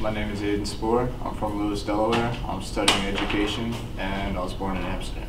my name is Aiden Spohr. I'm from Lewis, Delaware. I'm studying education, and I was born in Amsterdam.